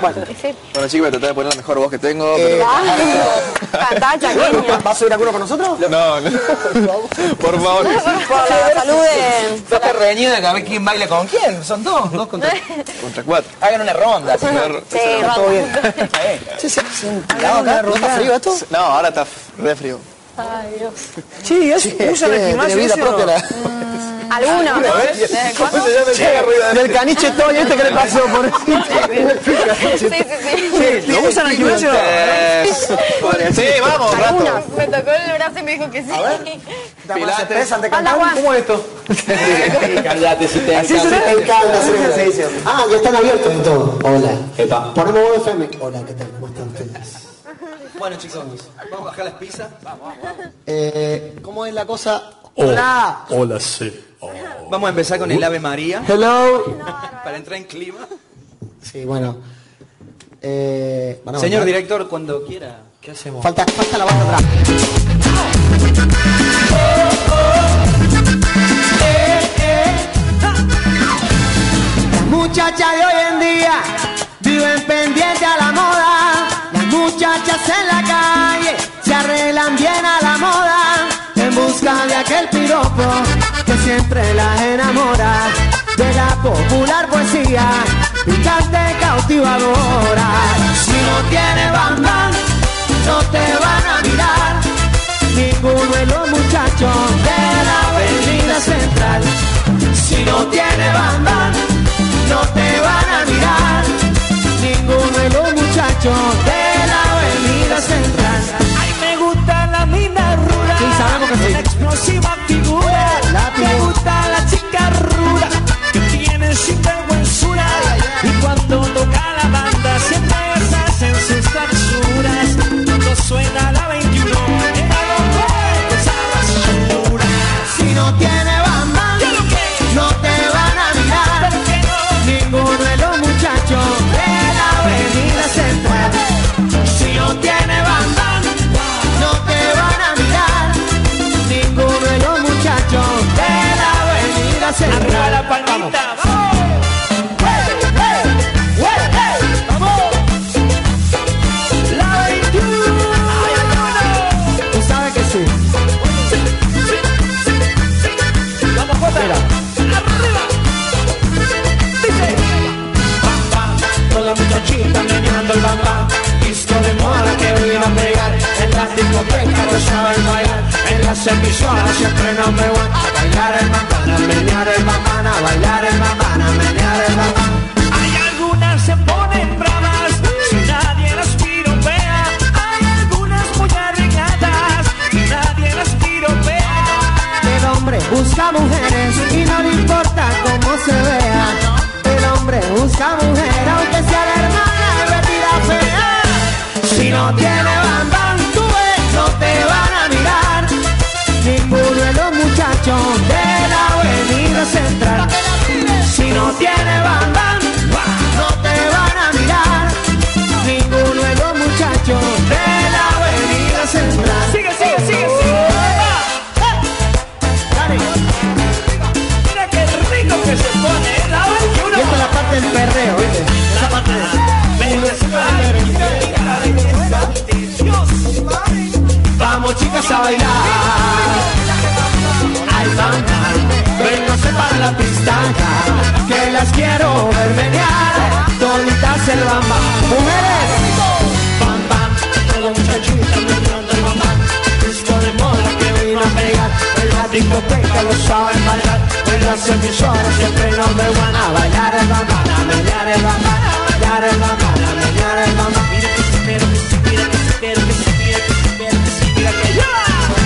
Bueno, Bueno, chicos, voy a tratar de poner la mejor voz que tengo. Eh, pero... Cantá. ¿vas a subir a culo con nosotros? No, no. Por favor. Por la salud de... Toca reñida que a ver quién baila con quién. Son dos, dos contra... Contra cuatro. Hagan una ronda. así. Sí, Está todo bien. Sí, sí, sí. Acá, ¿no está frío esto? No, ahora está re frío. Sí, es, usan el tiene- gimnasio tiene vida ese, propia ¿o? la- Algunos. ¿Desde cuándo? Del caniche todo, ¿y este qué le pasó? Por Sí, sí, sí. ¿Lo usan el gimnasio? Sí, vamos, rato. Me tocó el brazo y me dijo que sí. Pilates. ¿Pesan de Anda, cantar? Juan. ¿Cómo es esto? Cállate si te ¿Así se encanta hacer ejercicio. Ah, ya están abiertos en todo. Hola. Ponemos voz FM. Hola, ¿qué tal? ¿Cómo están ustedes? Bueno, chicos, vamos a bajar las pizzas. Eh, ¿Cómo es la cosa? Hola. Hola, sí. Oh. Vamos a empezar con el Ave María. Hello. Para entrar en clima. Sí, bueno. Eh, ¿van a Señor director, cuando quiera. ¿Qué hacemos? Falta, falta la banda atrás. Las muchachas de hoy en día viven pendientes a la moda. Las muchachas en la calle se arreglan bien a la moda en busca de aquel piropo siempre las enamora. De la popular poesía, picante cautivadora. Si no tiene banda, no te van a mirar. Ninguno de los muchachos de la avenida central. Si no tiene banda, no te van a mirar. Ninguno de los muchachos de la avenida central. Explosiva figura. Me gusta la chica ruda. Que tiene sinvergüenzura. Y cuando Emisoras siempre no me van a bailar el bam bam, a menear el bam bam, a bailar el bam bam, a menear el bam. Hay algunas se ponen bravas si nadie las piropea. Hay algunas muy arregladas y nadie las piropea. El hombre busca mujeres y no le importa cómo se vea. El hombre busca mujer muchachos de la avenida central. Si no tiene bam saben bailar. En las emisoras siempre no me van a bailar el bam, bam, a menear el bam, bam, a bailar el bam, bam, a menear el bam, bam. Mira que sí, mira que sí, mira que sí, mira que sí, mira que sí, mira que sí, mira que yo.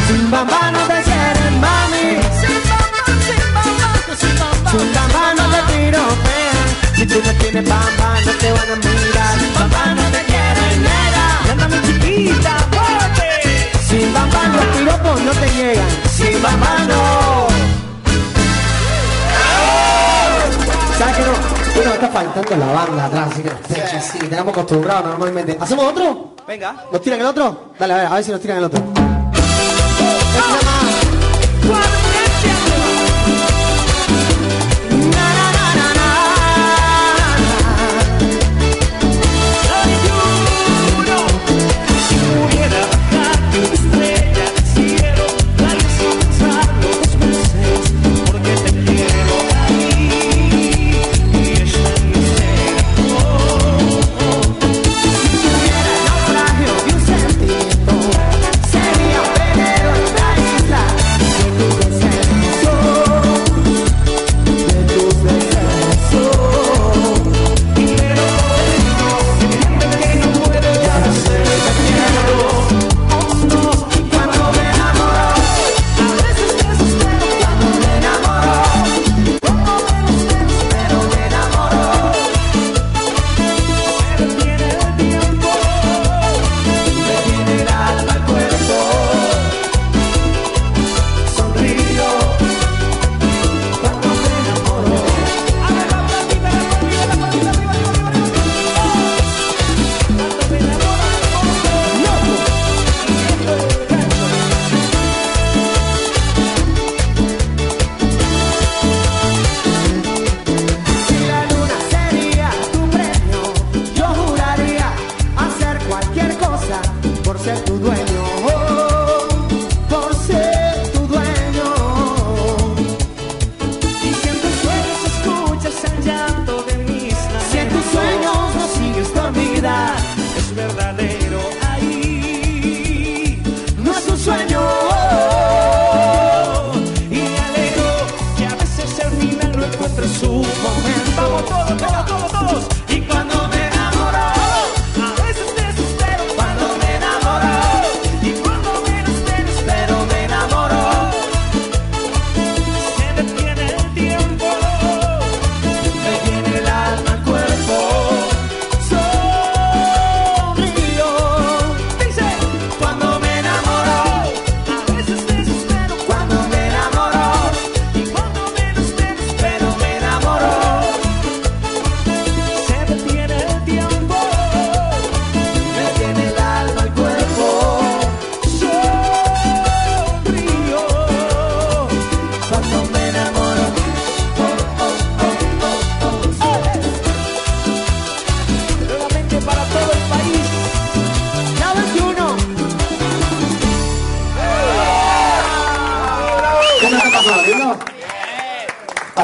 Sin bamba no te quieren, mami. Sin bamba, sin bamba, sin bamba. Sin bamba no te piropean. Si tú no tienes bamba, no te van a mirar. Sin bamba no te quieren, nena. Anda mi chiquita, fuerte. Sin bamba los piropos no te llegan. Sin bamba no. Faltando la banda atrás, así que sí, tenemos acostumbrado normalmente. ¿Hacemos otro? Venga. ¿Nos tiran el otro? Dale, a ver, a ver si nos tiran el otro.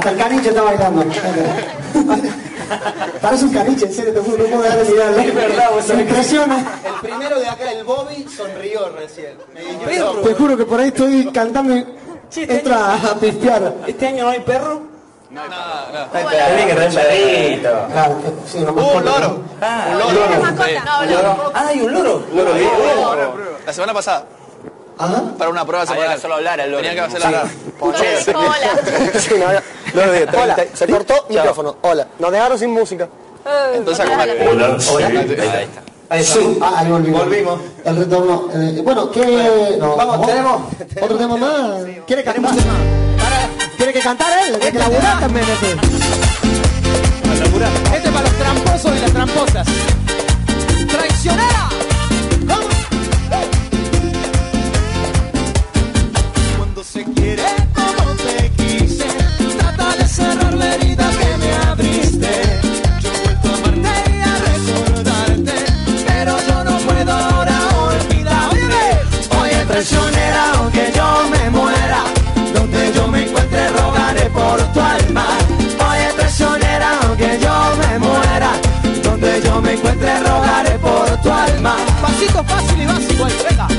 Hasta el caniche está bailando. Parece un caniche, en serio, te juro, no puedo dejar de mirarlo. Es verdad, vos Me sabés que- impresiona. El primero de acá, el Bobby, sonrió recién. Me dijo, Te juro que por ahí estoy cantando y entra a pispear. ¿Este año no hay perro? Tiene que traer un perrito. Claro, que- sí, una Uh, un loro. ¿no? Un loro. No. Ah, hay un loro. Loro, La semana pasada, Ajá. para una prueba Había semanal. que hacerlo hablar al loro. Tenía que hacerlo hablar. Hola. Sí, no, Hola, 30. se cortó micrófono. Hola, nos dejaron sin música. Entonces, Hola. como- Hola. Ahí está. Ahí sí, ah, ahí volvimos. Volvimos. El retorno. eh, bueno, ¿qué? No, Vamos, tenemos- ¿Otro tema más? ¿Quiere cantar? ¿Quiere que cantar él? ¿Tiene que laburar también este? Traicionera, aunque yo me muera, donde yo me encuentre rogaré por tu alma. Oye, traicionera, aunque yo me muera, donde yo me encuentre rogaré por tu alma. Pasito fácil y básico, ahí, venga.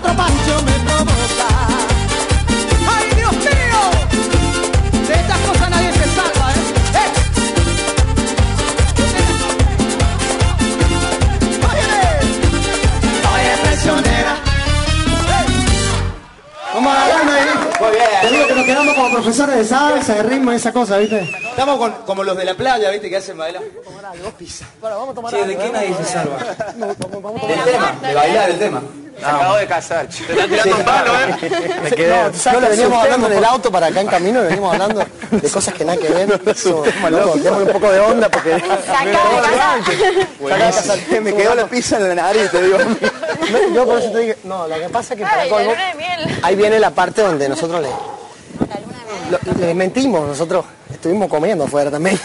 Otro pancho como profesores de salsa, de ritmo y esa cosa, ¿viste? Estamos con, como los de la playa, ¿viste? Que hacen bailar. Che, ¿de qué nadie se salva? Del tema, de bailar el tema. Se acabó de casar. Te están tirando un palo, ¿eh? Me quedé. No, le veníamos hablando en el auto para acá en camino, le veníamos hablando de cosas que nada que ver. Démosle un poco de onda porque. De casa. Saca de Me quedó la pizza en la nariz, te digo. No, Yo por eso te dije, no, lo que pasa es que para colmo, ahí viene la parte donde nosotros le, La luna de miel. Lo- le mentimos, nosotros estuvimos comiendo afuera también.